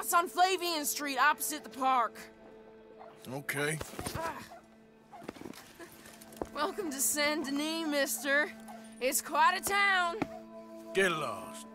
house on Flavian Street opposite the park. Okay. Ah. Welcome to Saint Denis, mister. It's quite a town. Get lost.